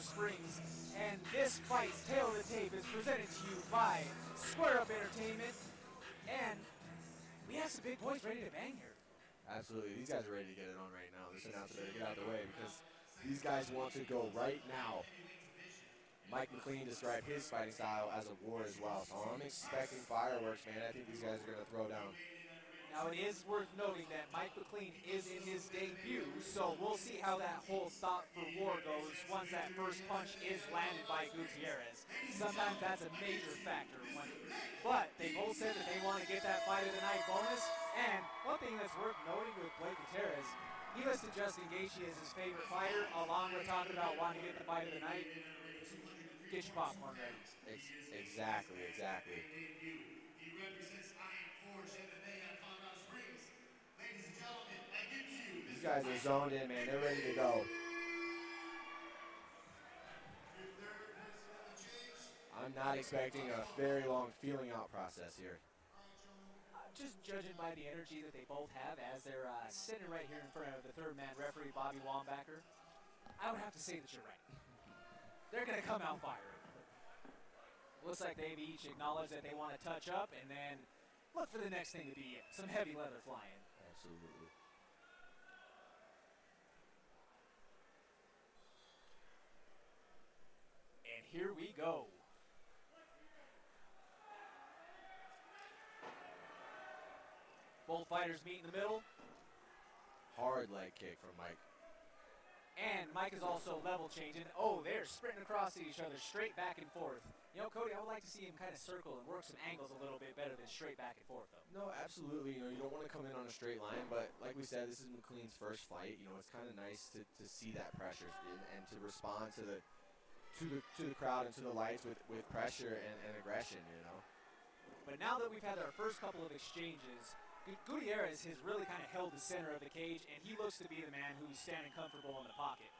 Colorado Springs, and this fight's Tale of the Tape is presented to you by Square Up Entertainment, and we have some big boys ready to bang here. Absolutely. These guys are ready to get it on right now. This announcer get out of the way because these guys want to go right now. Mike McLean described his fighting style as a war as well, so I'm expecting fireworks, man. I think these guys are going to throw down. Now it is worth noting that Mike McLean is in his debut, so we'll see how that whole thought for war goes once that first punch is landed by Gutierrez. Sometimes that's a major factor. When, but they both said that they want to get that fight of the night bonus. And one thing that's worth noting with Blake Gutierrez, he listed Justin Gaethje as his favorite fighter, along with talking about wanting to get the fight of the night. Get your popcorn ready. Ex exactly, exactly. He represents Forge MMA These guys are zoned in, man. They're ready to go. I'm not expecting a very long feeling out process here. Uh, just judging by the energy that they both have as they're uh, sitting right here in front of the third man referee, Bobby Wambacher, I would have to say that you're right. They're going to come out firing. Looks like they've each acknowledged that they want to touch up and then look for the next thing to be some heavy leather flying. Absolutely. And here we go. Both fighters meet in the middle, Hard leg kick from Mike. and Mike is also level changing. Oh, they're sprinting across to each other, straight back and forth. You know, Cody, I would like to see him kind of circle and work some angles a little bit better than straight back and forth, though. No, absolutely. You know, you don't want to come a straight line, but like we said, this is McLean's first fight. You know, it's kind of nice to, to see that pressure and, and to respond to the to the to the crowd and to the lights with, with pressure and, and aggression. You know. But now that we've had our first couple of exchanges, Gutierrez has really kind of held the center of the cage, and he looks to be the man who's standing comfortable in the pocket.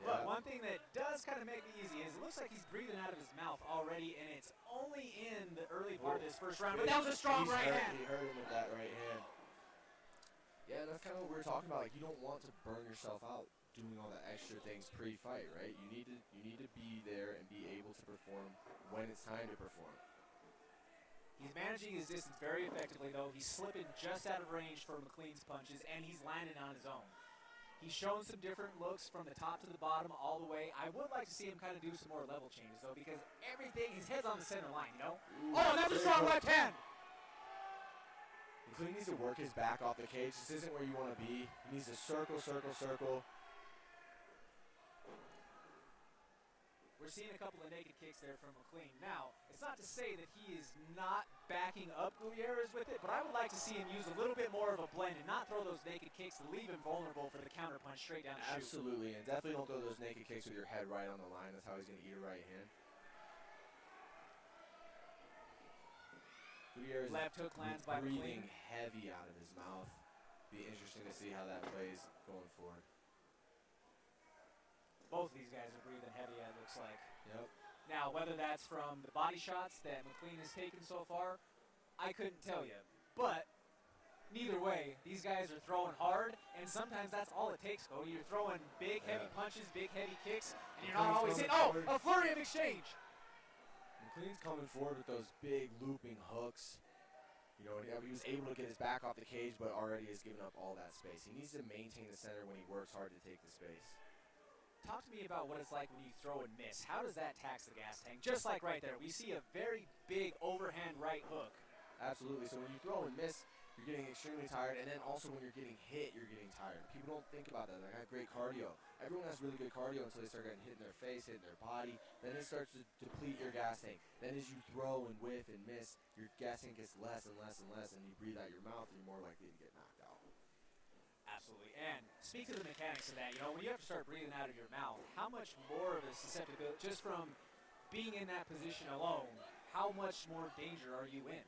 But one thing that does kind of make it easy is it looks like he's breathing out of his mouth already, and it's only in the early part of this first round. But that was a strong He's right hurt, hand. He hurt him with that right hand. Yeah, that's kind of what we were talking about. Like, you don't want to burn yourself out doing all the extra things pre-fight, right? You need to you need to be there and be able to perform when it's time to perform. He's managing his distance very effectively, though. He's slipping just out of range for McLean's punches, and he's landing on his own. He's shown some different looks from the top to the bottom, all the way. I would like to see him kind of do some more level changes, though, because everything, his head's on the center line, you know? Oh, that's a strong left hand! McLean needs to work his back off the cage. This isn't where you want to be. He needs to circle, circle, circle. We're seeing a couple of naked kicks there from McLean. Now, it's not to say that he is not backing up Gutierrez with it, but I would like to see him use a little bit more of a blend and not throw those naked kicks to leave him vulnerable for the counter punch straight down the. Absolutely, and definitely don't throw those naked kicks with your head right on the line. That's how he's going to eat a right hand. Gutierrez Left hook lands by breathing heavy out of his mouth. Be interesting to see how that plays going forward. Both of these guys are breathing heavy, it looks like. Yep. Now, whether that's from the body shots that McLean has taken so far, I couldn't tell you. But neither way, these guys are throwing hard, and sometimes that's all it takes, Cody. You're throwing big, heavy Yeah. punches, big, heavy kicks, and you're not always hitting. Oh, a flurry of exchange. McLean's coming forward with those big looping hooks. You know, he he was able to get his back off the cage, but already has given up all that space. He needs to maintain the center when he works hard to take the space. Talk to me about what it's like when you throw and miss. How does that tax the gas tank? Just like right there, we see a very big overhand right hook. Absolutely. So when you throw and miss, you're getting extremely tired, and then also when you're getting hit, you're getting tired. People don't think about that. They got great cardio. Everyone has really good cardio until they start getting hit in their face, hit in their body. Then it starts to deplete your gas tank. Then as you throw and whiff and miss, your gas tank gets less and less and less, and you breathe out your mouth, and you're more likely to get knocked out. Absolutely. And speak to the mechanics of that. You know, when you have to start breathing out of your mouth, how much more of a susceptibility, just from being in that position alone, how much more danger are you in?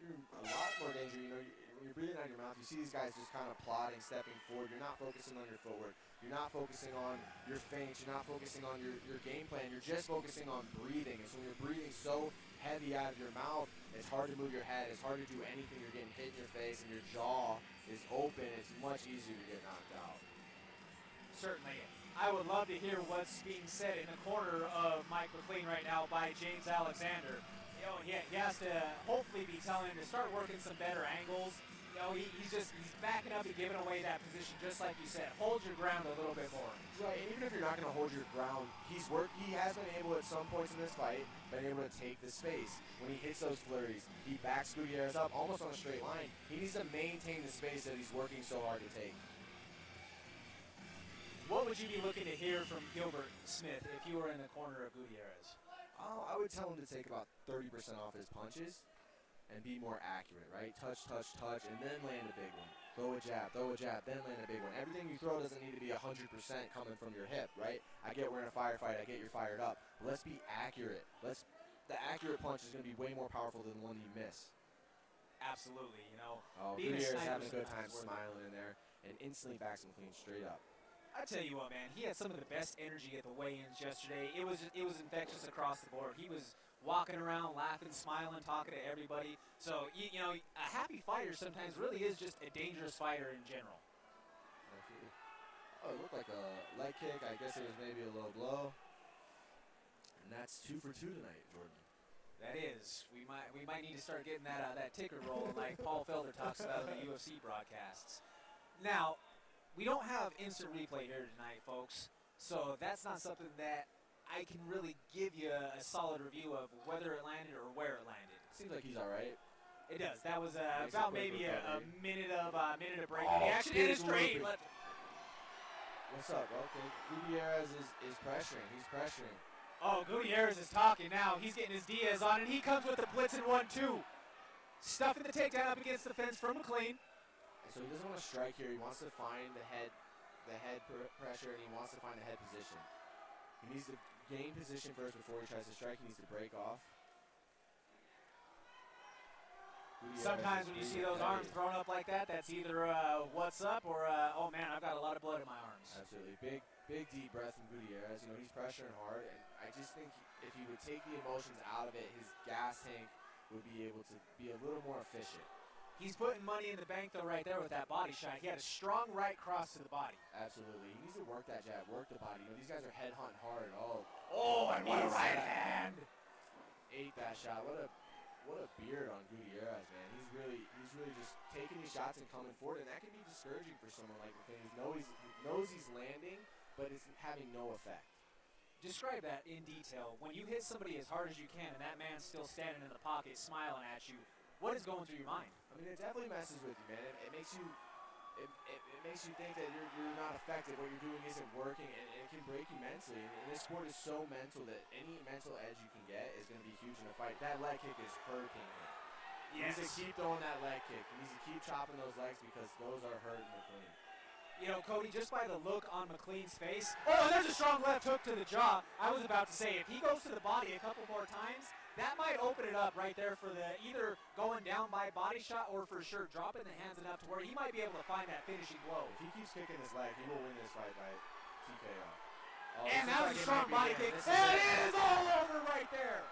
You're a lot more danger. You know, you- when you're breathing out of your mouth, you see these guys just kind of plodding, stepping forward. You're not focusing on your footwork. You're not focusing on your feints. You're not focusing on your, your game plan. You're just focusing on breathing. And so when you're breathing so heavy out of your mouth, it's hard to move your head. It's hard to do anything. You're getting hit in your face, and your jaw is open. It's much easier to get knocked out. Certainly. I would love to hear what's being said in the corner of Mike McLean right now by James Alexander. You know, he, he has to hopefully be telling him to start working some better angles. You know, he, he's just he's backing up and giving away that position, just like you said. Hold your ground a little bit more. Right, and even if you're not going to hold your ground, he's work. He has been able at some points in this fight, been able to take the space when he hits those flurries. He backs Gutierrez up almost on a straight line. He needs to maintain the space that he's working so hard to take. What would you be looking to hear from Gilbert Smith if you were in the corner of Gutierrez? Oh, I would tell him to take about 30% off his punches and be more accurate, right? Touch, touch, touch, and then land a big one. Throw a jab, throw a jab, then land a big one. Everything you throw doesn't need to be 100% coming from your hip, right? I get we're in a firefight, I get you're fired up. But let's be accurate. Let's the accurate punch is going to be way more powerful than the one you miss. Absolutely, you know. Oh, Being a Gutierrez having a good time sometimes worth it. smiling in there and instantly backs him clean straight up. I tell you what, man, he had some of the best energy at the weigh-ins yesterday. It was it was infectious across the board. He was walking around, laughing, smiling, talking to everybody. So you, you know, a happy fighter sometimes really is just a dangerous fighter in general. Oh, it looked like a leg kick. I guess it was maybe a low blow. And that's two for two tonight, Jordan. That is, we might we might need to start getting that uh, that ticker roll like Paul Felder talks about in the UFC broadcasts. Now, we don't have instant replay here tonight, folks. So that's not something that I can really give you a, a solid review of whether it landed or where it landed. Seems like he's all right. It does. That was uh, about maybe a, a minute of uh, minute of break. Oh, the action and a straight. What's up, bro? Okay. Gutierrez is, is pressuring. He's pressuring. Oh, Gutierrez is talking now. He's getting his Diaz on, and he comes with the blitz and one two, stuffing the takedown up against the fence from McLean. So he doesn't want to strike here. He wants to find the head, the head pr- pressure, and he wants to find the head position. He needs to gain position first before he tries to strike. He needs to break off. Sometimes when you see those arms thrown up like that, that's either uh, what's up or uh, oh man, I've got a lot of blood in my arms. Absolutely. Big, big deep breath from Gutierrez. You know, he's pressuring hard, and I just think if he would take the emotions out of it, his gas tank would be able to be a little more efficient. He's putting money in the bank though right there with that body shot. He had a strong right cross to the body. Absolutely. He needs to work that jab, work the body. You know, these guys are head hunting hard. Oh, Oh, and what a right hand! ate that shot. What a what a beard on Gutierrez, man. He's really he's really just taking these shots and coming forward, and that can be discouraging for someone like. He knows he's, knows he's landing, but it's having no effect. Describe that in detail. When you hit somebody as hard as you can and that man's still standing in the pocket smiling at you, what is going through your mind? I mean, it definitely messes with you, man. It, it makes you it, it, it makes you think that you're, you're not effective. What you're doing isn't working, and, and it can break you mentally. And, and this sport is so mental that any mental edge you can get is going to be huge in a fight. That leg kick is hurting him. He needs to keep throwing that leg kick. He needs to keep chopping those legs because those are hurting McLean. You know, Cody, just by the look on McLean's face. Oh, there's a strong left hook to the jaw. I was about to say, if he goes to the body a couple more times, that might open it up right there for the either going down by body shot or for sure dropping the hands enough to where he might be able to find that finishing blow. If he keeps kicking his leg, he will win this fight by TKO. Oh, and that was a is strong body kick. end. This And it. it is all over right there.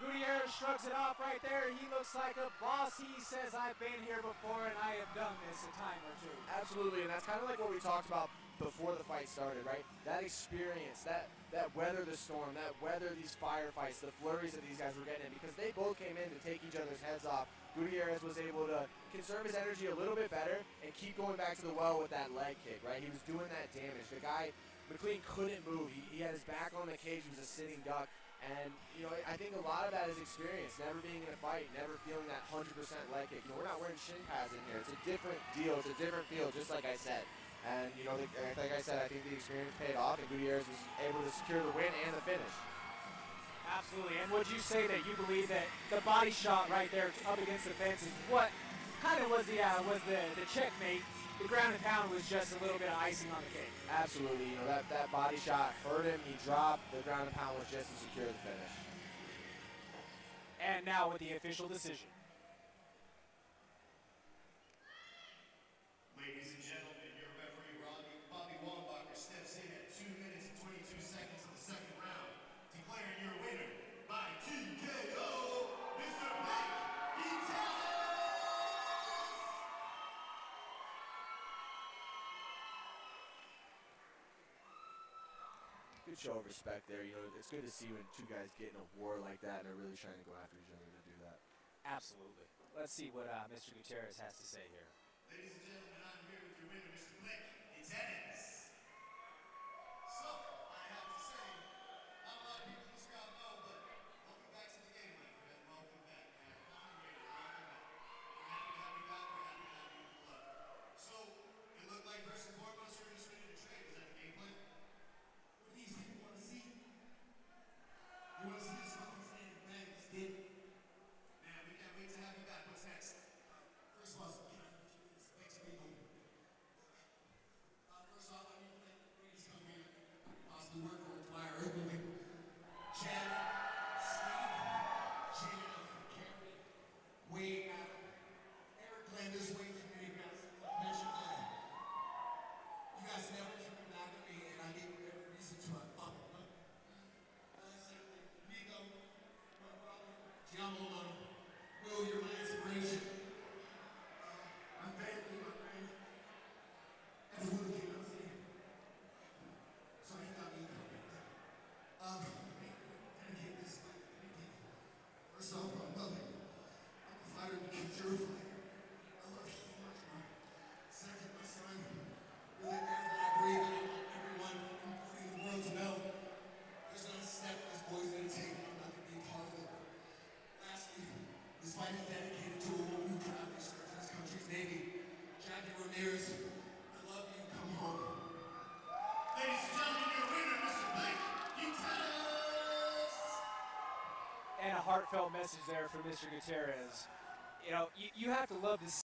Gutierrez shrugs it off right there. He looks like a boss. He says, I've been here before and I have done this a time or two. Absolutely, and that's kind of like what we talked about before the fight started, right? That experience, that that weather the storm, that weather these firefights, the flurries that these guys were getting in, because they both came in to take each other's heads off. Gutierrez was able to conserve his energy a little bit better and keep going back to the well with that leg kick, right? He was doing that damage. The guy, McLean, couldn't move. He, he had his back on the cage. He was a sitting duck. And, you know, I think a lot of that is experience, never being in a fight, never feeling that 100% leg kick. You know, we're not wearing shin pads in here. It's a different deal. It's a different feel, just like I said. And, you know, the, like I said, I think the experience paid off, and Gutierrez was able to secure the win and the finish. Absolutely. And would you say that you believe that the body shot right there up against the fence is what kind of was the uh, was the, the checkmate? The ground and pound was just a little bit of icing on the cake. Absolutely. You know, that, that body shot hurt him. He dropped. The ground and pound was just to secure the finish. And now with the official decision. good show of respect there. You know, it's good to see when two guys get in a war like that and are really trying to go after each other to do that. Absolutely. Let's see what uh, Mr. Gutierrez has to say here. Ladies and gentlemen, I'm here with your winner, Mr. Blake. It's Eddie. download on heartfelt message there from Mr. Gutierrez. You know, you, you have to love to